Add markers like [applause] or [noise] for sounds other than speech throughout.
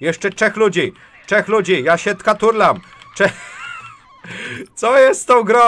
Jeszcze trzech ludzi. Trzech ludzi. Ja się tkaturlam. Cze... [laughs] Co jest z tą grą?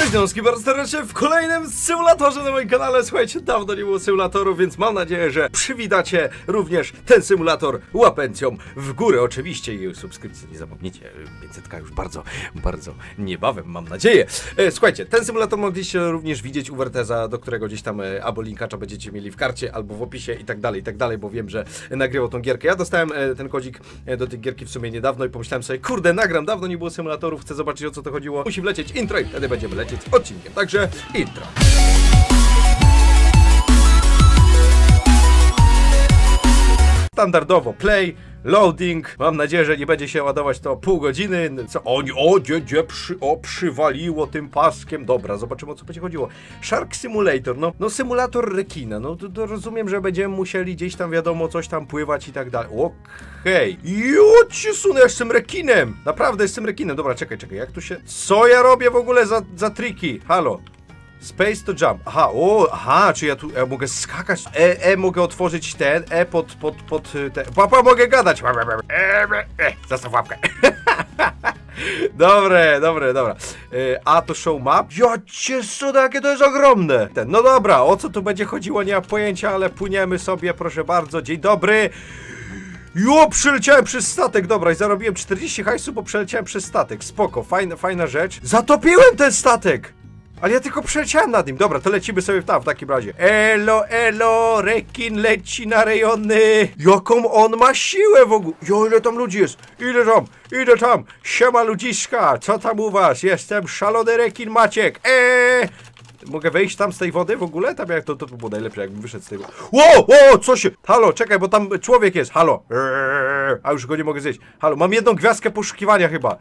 Cześć Donski, bardzo serdecznie w kolejnym symulatorze na moim kanale. Słuchajcie, dawno nie było symulatorów, więc mam nadzieję, że przywitacie również ten symulator łapencją w górę. Oczywiście i subskrypcji nie zapomnijcie. 500 już bardzo, bardzo niebawem, mam nadzieję. E, Słuchajcie, ten symulator mogliście również widzieć u Werteza, do którego gdzieś tam e, albo linkacza będziecie mieli w karcie, albo w opisie i tak dalej, i tak dalej, bo wiem, że nagrywał tą gierkę. Ja dostałem e, ten kodzik do tej gierki w sumie niedawno i pomyślałem sobie, kurde, nagram, dawno nie było symulatorów, chcę zobaczyć o co to chodziło. Musi wlecieć intro i wtedy będziemy lecieć z odcinkiem. Także intro. Standardowo play, loading. Mam nadzieję, że nie będzie się ładować to pół godziny. Co? O, nie, o, gdzie, gdzie przy, o, przywaliło tym paskiem. Dobra, zobaczymy o co będzie chodziło. Shark Simulator, no, no symulator rekina. No to, to rozumiem, że będziemy musieli gdzieś tam, wiadomo, coś tam pływać i tak dalej. Okej. Okay. ci sunę, jestem rekinem. Naprawdę jestem rekinem. Dobra, czekaj, czekaj, jak tu się... Co ja robię w ogóle za, za triki? Halo. Space to jump. Aha, o, aha, czy ja tu ja mogę skakać? E, e, mogę otworzyć ten, E pod, pod, pod y, te. Papa, mogę gadać. E, e, e, zastaw łapkę. [laughs] Dobre, dobre, dobra. E, A to show map? Ja cię suda, jakie to jest ogromne. Ten, no dobra, o co tu będzie chodziło, nie mam pojęcia, ale płyniemy sobie, proszę bardzo. Dzień dobry. Jo, przeleciałem przez statek, dobra, i zarobiłem 40 hajsu, bo przeleciałem przez statek. Spoko, fajna, fajna rzecz. Zatopiłem ten statek! Ale ja tylko przeleciałem nad nim. Dobra, to lecimy sobie tam w takim razie. Elo, elo, rekin leci na rejony. Jaką on ma siłę w ogóle. Jo, ile tam ludzi jest. Ile tam, ile tam. Siema ludziska, co tam u was? Jestem szalony rekin Maciek. Eee. Mogę wejść tam z tej wody w ogóle? Tam jak to, to by było najlepsze, jakbym wyszedł z tej wody. Ło, ło, co się... Halo, czekaj, bo tam człowiek jest. Halo. Eee, a już go nie mogę zjeść. Halo, mam jedną gwiazdkę poszukiwania chyba.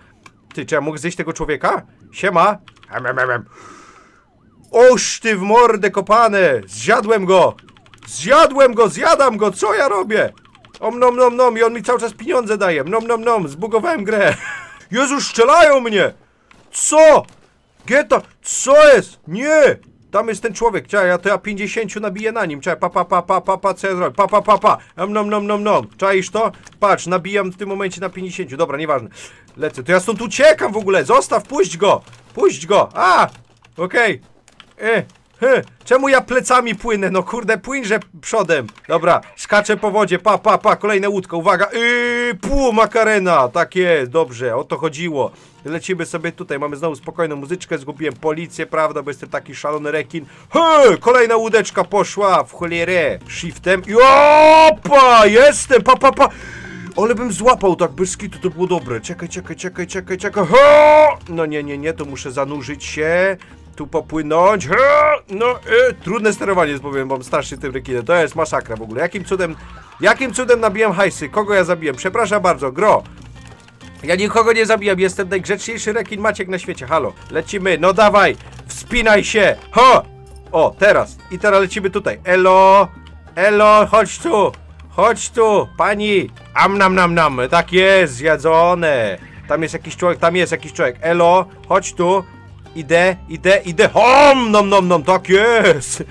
Ty, czy ja mogę zjeść tego człowieka? Siema. Em, em, em, em. Oż ty w mordę kopane! Zjadłem go! Zjadłem go, zjadam go, co ja robię? Om nom nom nom i on mi cały czas pieniądze daje. Nom nom nom, zbugowałem grę. [laughs] Jezu, strzelają mnie! Co? Geta, co jest? Nie! Tam jest ten człowiek, czekaj, ja to ja 50 nabiję na nim, czekaj, pa pa pa pa pa pa, co ja zrobię? Pa pa pa pa, Om nom nom nom nom, czaisz to? Patrz, nabijam w tym momencie na 50, dobra, nieważne. Lecę, to ja stąd uciekam w ogóle, zostaw, puść go! Puść go, a! Okej, E, he, czemu ja plecami płynę? No kurde, płyńże przodem. Dobra, skaczę po wodzie, pa, pa, pa, kolejne łódko, uwaga. Yy, pół makarena, tak jest, dobrze, o to chodziło. Lecimy sobie tutaj, mamy znowu spokojną muzyczkę, zgubiłem policję, prawda, bo jestem taki szalony rekin. He, kolejna łódeczka poszła w cholerę. Shiftem i opa, jestem, pa, pa, pa. Ale bym złapał tak bez to było dobre. Czekaj, czekaj, czekaj, czekaj, czekaj. Ho! No nie, nie, nie, to muszę zanurzyć się tu popłynąć. No, e, trudne sterowanie jest, powiem wam, strasznie tym rekinem. To jest masakra w ogóle. Jakim cudem, jakim cudem nabijam hajsy? Kogo ja zabiłem? Przepraszam bardzo, gro. Ja nikogo nie zabijam, jestem najgrzeczniejszy rekin Maciek na świecie. Halo, lecimy, no dawaj, wspinaj się. Ho! O, teraz. I teraz lecimy tutaj. Elo, elo, chodź tu. Chodź tu, pani. Am nam nam nam. Tak jest, zjadzone. Tam jest jakiś człowiek, tam jest jakiś człowiek. Elo, chodź tu. Idę, idę, idę. Hom, nom, nom, nom, tak jest.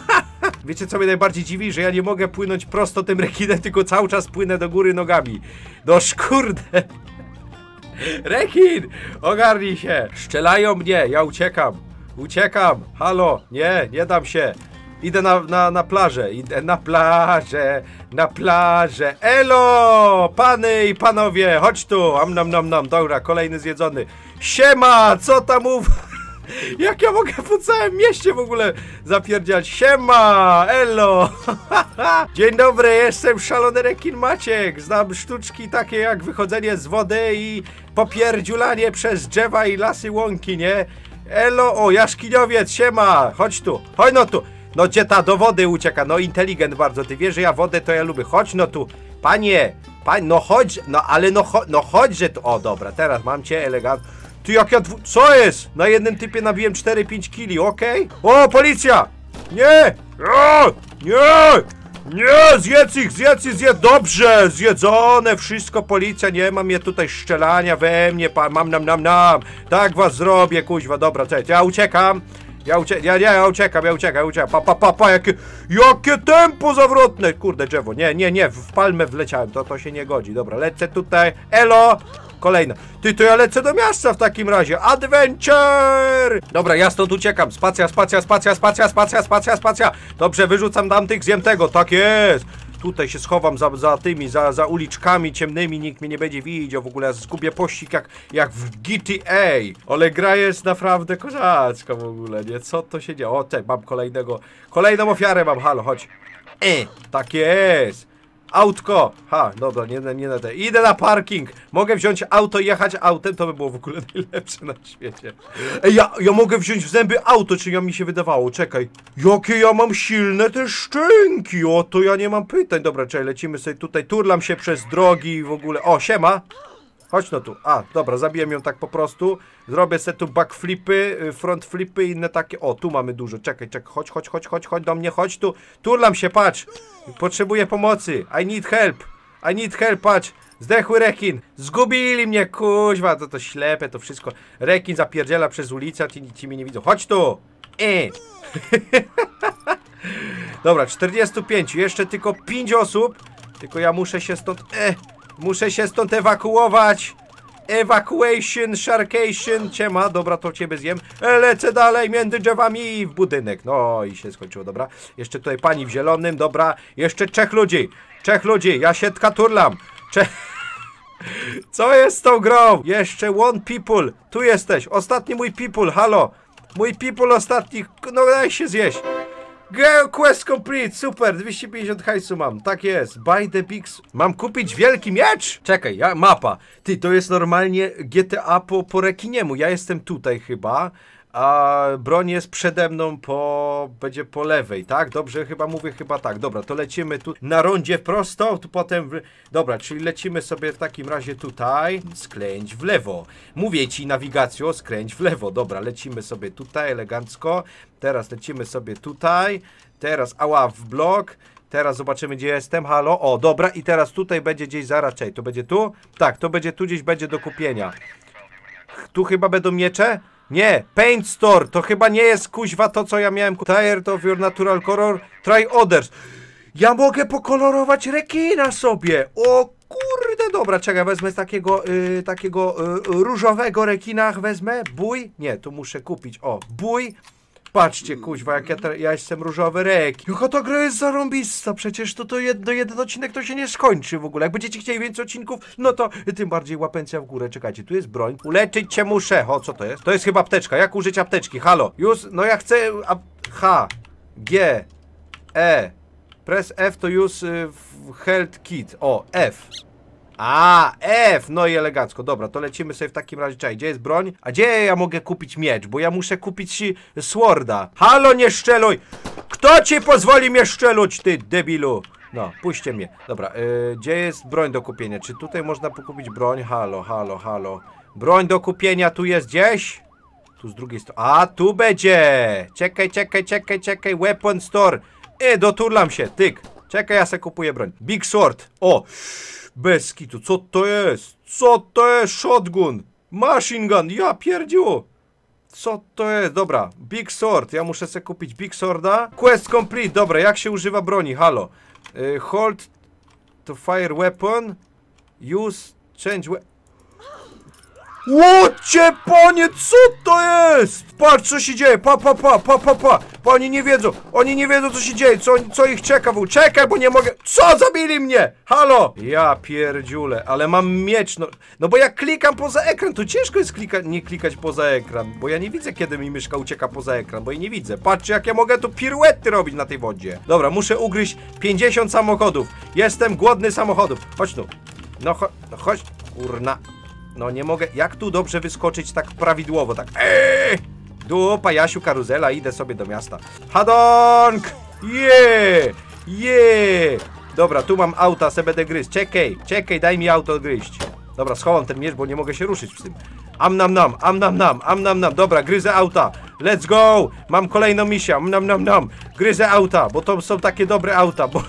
[laughs] Wiecie co mnie najbardziej dziwi? Że ja nie mogę płynąć prosto tym rekinem, tylko cały czas płynę do góry nogami. No kurde. [laughs] Rekin! Ogarnij się! Szczelają mnie, ja uciekam. Uciekam. Halo, nie, nie dam się. Idę na, na, na plażę, idę na plażę, na plażę. Elo! Pany i panowie, chodź tu. Am nam nam nam. Dobra, kolejny zjedzony. Siema, co tam mów? [laughs] Jak ja mogę po całym mieście w ogóle zapierdziać? Siema, elo! [laughs] Dzień dobry, jestem szalony rekin Maciek. Znam sztuczki takie jak wychodzenie z wody i popierdziulanie przez drzewa i lasy łąki, nie? Elo, o, jaszkiniowiec, siema, chodź tu, chodź no tu. No gdzie ta do wody ucieka, no inteligent bardzo, ty wiesz, że ja wodę to ja lubię, chodź no tu. Panie, pań, no chodź, no ale no, cho no chodź, że tu, o dobra, teraz mam cię elegant. Ty jak ja dwu... Co jest? Na jednym typie nabiłem 4-5 kili, okej? Okay? O, policja! Nie! O, nie! Nie! Zjedz ich, zjedz ich, zjedz! Dobrze! Zjedzone, wszystko, policja, nie mam je tutaj szczelania we mnie, pa, mam nam, nam, nam! Tak was zrobię, kuźwa, dobra, cześć, ja uciekam! Ja, ucie ja, ja, ja uciekam, ja uciekam, ja uciekam. Pa, pa, pa, pa, jakie, jakie tempo zawrotne! Kurde, drzewo. Nie, nie, nie, w, w palmę wleciałem, to, to się nie godzi. Dobra, lecę tutaj. Elo! Kolejna. Ty, to ja lecę do miasta w takim razie. Adventure! Dobra, ja stąd uciekam. Spacja, spacja, spacja, spacja, spacja, spacja, spacja. Dobrze, wyrzucam tamtych, zjem tego. Tak jest! Tutaj się schowam za, za tymi, za, za uliczkami ciemnymi, nikt mnie nie będzie widział w ogóle, ja zgubię pościg jak, jak w GTA. Ale gra jest naprawdę kozacka w ogóle, nie? Co to się dzieje? O, te, mam kolejnego, kolejną ofiarę mam, halo, chodź. E, tak jest. Autko! Ha, dobra, nie, nie na te. Idę na parking! Mogę wziąć auto i jechać autem, to by było w ogóle [laughs] najlepsze na świecie. Ej, ja, ja mogę wziąć w zęby auto, czy ja mi się wydawało, czekaj. Jakie ja mam silne te szczęki, o to ja nie mam pytań. Dobra, czekaj, lecimy sobie tutaj, turlam się przez drogi i w ogóle. O, siema! Chodź no tu. A, dobra, zabiłem ją tak po prostu. Zrobię sobie tu backflipy, y, front flipy i inne takie. O, tu mamy dużo. Czekaj, czekaj, chodź, chodź, chodź, chodź, chodź do mnie, chodź tu. Turlam się, patrz. Potrzebuję pomocy. I need help. I need help, patrz. Zdechły rekin. Zgubili mnie, kuźwa. To to ślepe, to wszystko. Rekin zapierdziela przez ulicę, a ci, ci mnie nie widzą. Chodź tu. E. [laughs] Dobra, 45. Jeszcze tylko 5 osób. Tylko ja muszę się stąd... E, muszę się stąd ewakuować. Evacuation, sharkation, ciema, dobra, to ciebie zjem. E, lecę dalej między drzewami w budynek. No i się skończyło, dobra. Jeszcze tutaj pani w zielonym, dobra. Jeszcze trzech ludzi. Trzech ludzi, ja się tkaturlam. Cze... [laughs] Co jest z tą grą? Jeszcze one people. Tu jesteś. Ostatni mój people, halo. Mój people ostatni. No daj się zjeść. Girl quest complete, super, 250 hajsu mam, tak jest, buy the big... s- Mam kupić wielki miecz? Czekaj, ja, mapa. Ty, to jest normalnie GTA po, po rekiniemu, ja jestem tutaj chyba, a broń jest przede mną po... będzie po lewej, tak? Dobrze, chyba mówię, chyba tak, dobra, to lecimy tu na rondzie prosto, tu potem... W... Dobra, czyli lecimy sobie w takim razie tutaj, skręć w lewo. Mówię ci nawigacjo, skręć w lewo, dobra, lecimy sobie tutaj elegancko, teraz lecimy sobie tutaj, teraz ała w blok, teraz zobaczymy gdzie jestem, halo, o dobra i teraz tutaj będzie gdzieś zaraz, czekaj, to będzie tu? Tak, to będzie tu gdzieś będzie do kupienia. Tu chyba będą miecze? Nie, Paint Store, to chyba nie jest kuźwa to co ja miałem. Tired of your natural color, try others. Ja mogę pokolorować rekina sobie. O kurde, dobra, czekaj, wezmę takiego, y, takiego y, różowego rekina, wezmę. Bój? Nie, tu muszę kupić. O, bój. Patrzcie, kuźwa, jak ja, te, ja jestem różowy rek. Jaka ta gra jest zarąbista, przecież to, to jedno, jeden odcinek to się nie skończy w ogóle. Jak będziecie chcieli więcej odcinków, no to tym bardziej łapencja w górę. Czekajcie, tu jest broń. Uleczyć cię muszę. O, co to jest? To jest chyba apteczka. Jak użyć apteczki? Halo. Już, no ja chcę... Ap H, G, E. Press F to use y, health kit. O, F. A, F, no i elegancko. Dobra, to lecimy sobie w takim razie. Czekaj, gdzie jest broń? A gdzie ja mogę kupić miecz? Bo ja muszę kupić y, sworda. Halo, nie szczeluj! Kto ci pozwoli mnie szczeluć, ty debilu? No, puśćcie mnie. Dobra, y, gdzie jest broń do kupienia? Czy tutaj można pokupić broń? Halo, halo, halo. Broń do kupienia tu jest gdzieś? Tu z drugiej strony. A, tu będzie! Czekaj, czekaj, czekaj, czekaj. Weapon store. E, doturlam się, tyk. Czekaj, ja se kupuję broń. Big sword. O! Bez kitu, co to jest? Co to jest? Shotgun! Machine gun! Ja pierdziu! Co to jest? Dobra, Big Sword. Ja muszę sobie kupić Big Sworda. Quest complete. Dobra, jak się używa broni? Halo. Y, hold to fire weapon. Use change we... Łocie, panie, co to jest? Patrz, co się dzieje, pa, pa, pa, pa, pa, pa. Pa, Oni nie wiedzą, oni nie wiedzą, co się dzieje, co, co ich czeka, w... czekaj, bo nie mogę, co, zabili mnie, halo? Ja pierdziule, ale mam miecz, no, no bo jak klikam poza ekran, to ciężko jest klika, nie klikać poza ekran, bo ja nie widzę, kiedy mi myszka ucieka poza ekran, bo jej nie widzę. Patrzcie, jak ja mogę tu piruety robić na tej wodzie. Dobra, muszę ugryźć 50 samochodów, jestem głodny samochodów, chodź tu, no, cho no chodź, kurna. No nie mogę. Jak tu dobrze wyskoczyć tak prawidłowo, tak. Eee! Dupa, Jasiu, karuzela, idę sobie do miasta. Hadonk! Je! Je! Dobra, tu mam auta, se będę gryźć. Czekaj, czekaj, daj mi auto gryźć. Dobra, schowam ten miecz, bo nie mogę się ruszyć z tym. Am nam nam, am nam nam, am nam nam. Dobra, gryzę auta. Let's go! Mam kolejną misję. Am nam nam nam. Gryzę auta, bo to są takie dobre auta, bo...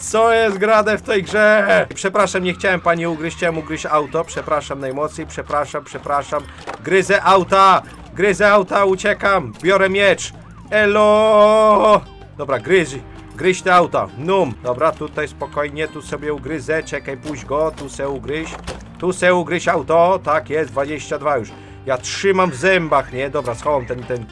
Co jest grane w tej grze? Przepraszam, nie chciałem pani ugryźć, chciałem ugryźć auto. Przepraszam najmocniej, przepraszam, przepraszam. Gryzę auta! Gryzę auta, uciekam. Biorę miecz. Elo! Dobra, gryź. Gryź te auta. Num. Dobra, tutaj spokojnie, tu sobie ugryzę. Czekaj, puść go. Tu se ugryź. Tu se ugryź auto. Tak jest, 22 już. Ja trzymam w zębach, nie? Dobra, schowam ten, ten,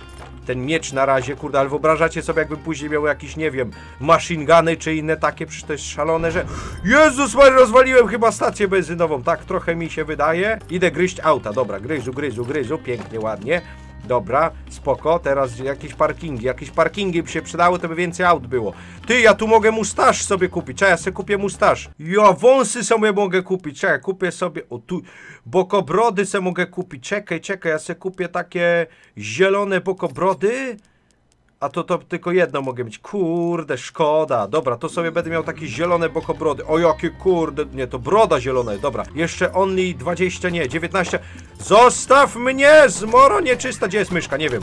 ten miecz na razie, kurde, ale wyobrażacie sobie, jakbym później miał jakiś, nie wiem, machine guny czy inne takie, przecież to jest szalone, że... Jezus Mary, rozwaliłem chyba stację benzynową, tak trochę mi się wydaje. Idę gryźć auta, dobra, gryzu, gryzu, gryzu, pięknie, ładnie. Dobra, spoko, teraz jakieś parkingi, jakieś parkingi by się przydały, to by więcej aut było. Ty, ja tu mogę mustaż sobie kupić, czekaj, ja sobie kupię mustaż. Ja wąsy sobie mogę kupić, czekaj, kupię sobie, o tu, bokobrody sobie mogę kupić, czekaj, czekaj, ja sobie kupię takie zielone bokobrody. A to, to tylko jedno mogę mieć. Kurde, szkoda. Dobra, to sobie będę miał takie zielone bokobrody. O jakie kurde, nie, to broda zielona. jest. Dobra, jeszcze only 20, nie, 19. Zostaw mnie, zmoro nieczysta. Gdzie jest myszka? Nie wiem.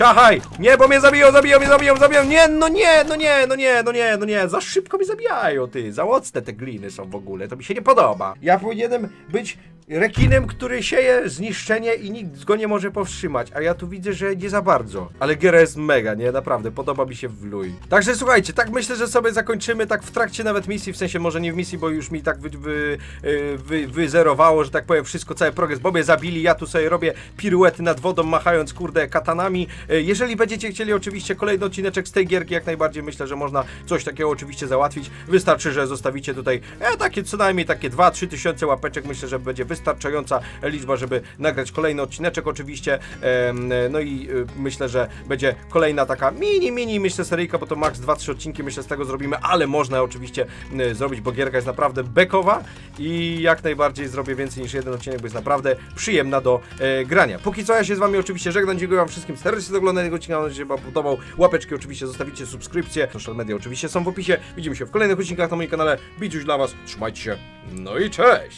Ciachaj! Nie, bo mnie zabiją, zabiją, mnie zabiją, zabiją! Nie, no nie, no nie, no nie, no nie, no nie, za szybko mnie zabijają, ty. Za mocne te gliny są w ogóle, to mi się nie podoba. Ja powinienem być rekinem, który sieje zniszczenie i nikt go nie może powstrzymać, a ja tu widzę, że nie za bardzo. Ale giera jest mega, nie? Naprawdę, podoba mi się w luj. Także słuchajcie, tak myślę, że sobie zakończymy tak w trakcie nawet misji, w sensie może nie w misji, bo już mi tak wy, wy, yy, wy, wyzerowało, że tak powiem, wszystko, cały progres, bo mnie zabili, ja tu sobie robię piruety nad wodą, machając, kurde, katanami. Yy, Jeżeli będziecie chcieli oczywiście kolejny odcineczek z tej gierki, jak najbardziej myślę, że można coś takiego oczywiście załatwić. Wystarczy, że zostawicie tutaj e, takie co najmniej takie 2-3 tysiące łapeczek, myślę, że będzie wystarczająca liczba, żeby nagrać kolejny odcineczek oczywiście. Em, no i y, myślę, że będzie kolejna taka mini, mini, myślę, seryjka, bo to max 2-3 odcinki, myślę, z tego zrobimy, ale można oczywiście y, zrobić, bo gierka jest naprawdę bekowa i jak najbardziej zrobię więcej niż jeden odcinek, bo jest naprawdę przyjemna do e, grania. Póki co ja się z wami oczywiście żegnam, dziękuję wam wszystkim serdecznie za oglądanie tego odcinka, mam nadzieję, że wam podobał. Łapeczki oczywiście zostawicie, subskrypcje, social media oczywiście są w opisie. Widzimy się w kolejnych odcinkach na moim kanale. Biciuś dla was, trzymajcie się, no i cześć!